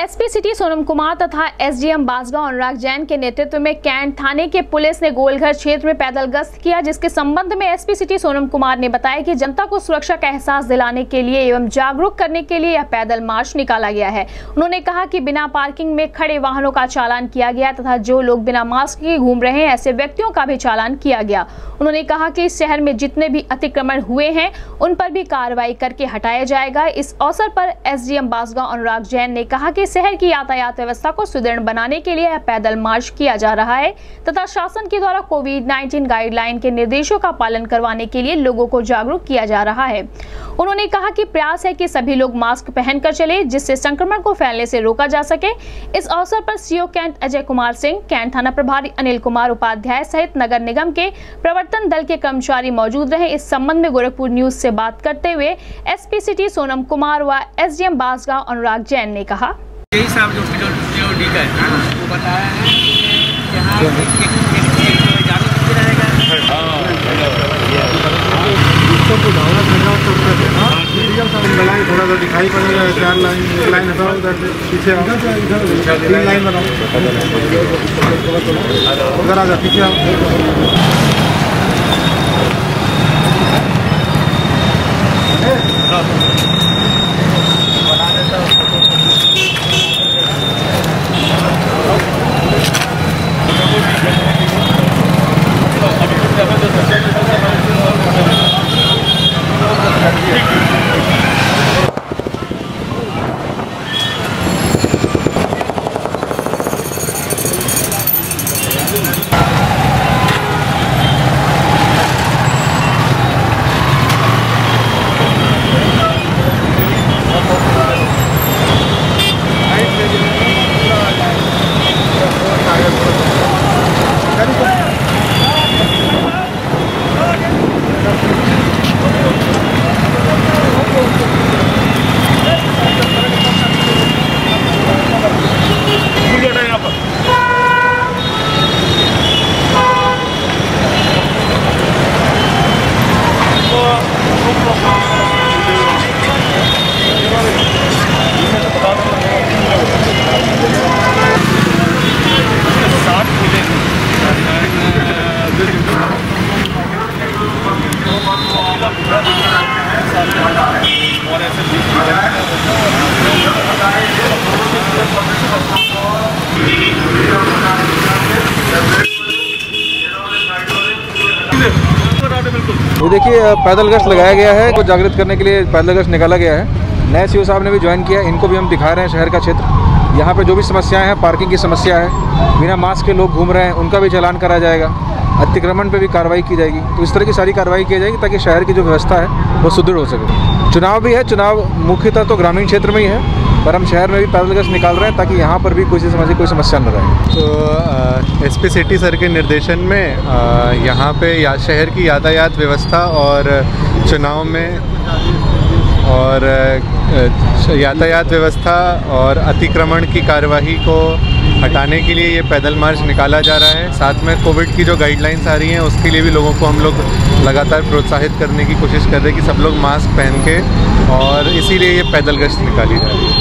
SP city Sonam Kumar तथा SDM Basgaon Anurag Jain के नेतृत्व में कैंट थाने के पुलिस ने गोलघर क्षेत्र में पैदल गश्त किया, जिसके संबंध में एसपी सिटी सोनम कुमार ने बताया कि जनता को सुरक्षा का एहसास दिलाने के लिए एवं जागरूक करने के लिए यह पैदल मार्च निकाला गया है। उन्होंने कहा कि बिना पार्किंग में खड़े वाहनों का चालान किया गया तथा जो लोग बिना मास्क के घूम रहे हैं, ऐसे व्यक्तियों का भी चालान किया गया। उन्होंने कहा कि शहर में जितने भी अतिक्रमण हुए हैं, उन पर भी कार्रवाई करके हटाया जाएगा। इस अवसर पर एसडीएम बासगांव अनुराग जैन ने कहा कि शहर की यातायात व्यवस्था को सुदृढ़ बनाने के लिए पैदल मार्च किया जा रहा है तथा शासन के द्वारा कोविड 19 गाइडलाइन के निर्देशों का पालन करवाने के लिए लोगों को जागरूक किया जा रहा है। उन्होंने कहा कि प्रयास है कि सभी लोग मास्क पहनकर चले, जिससे संक्रमण को फैलने से रोका जा सके। इस अवसर पर CO cantt Ajay Kumar Singh, cantt थाना प्रभारी अनिल कुमार उपाध्याय सहित नगर निगम के प्रवर्तन दल के कर्मचारी मौजूद रहे। इस संबंध में गोरखपुर न्यूज़ से बात करते हुए एसपी सिटी सोनम कुमार व एसडीएम बासगांव अनुराग जैन ने कहा। यही साहब जो जो जो डी का है वो बताया है यहाँ रहेगा थोड़ा सा दिखाई पड़ेगा चार लाइन एक लाइन हटाओ उधर से पीछे आओ तीन लाइन बनाओ उधर आ जा पीछे आओ ये देखिए पैदल गश्त लगाया गया है। को जागृत करने के लिए पैदल गश्त निकाला गया है। नए सी साहब ने भी ज्वाइन किया इनको भी हम दिखा रहे हैं शहर का क्षेत्र। यहाँ पे जो भी समस्याएँ हैं पार्किंग की समस्या है, बिना मास्क के लोग घूम रहे हैं, उनका भी चालान करा जाएगा। अतिक्रमण पे भी कार्रवाई की जाएगी। तो इस तरह की सारी कार्रवाई की जाएगी ताकि शहर की जो व्यवस्था है, वो सुदृढ़ हो सके। चुनाव भी है। चुनाव मुख्यतः तो ग्रामीण क्षेत्र में ही है। पर हम शहर में भी पैदल गश्त निकाल रहे हैं ताकि यहाँ पर भी कोई समस्या कोई समस्या न रहे। तो एस पी सिटी सर के निर्देशन में यहाँ पे या, शहर की यातायात व्यवस्था और चुनाव में और यातायात व्यवस्था और अतिक्रमण की कार्यवाही को हटाने के लिए ये पैदल मार्च निकाला जा रहा है। साथ में कोविड की जो गाइडलाइंस आ रही हैं, उसके लिए भी लोगों को हम लोग लगातार प्रोत्साहित करने की कोशिश कर रहे हैं कि सब लोग मास्क पहन के और इसीलिए ये पैदल गश्त निकाली जा रही है।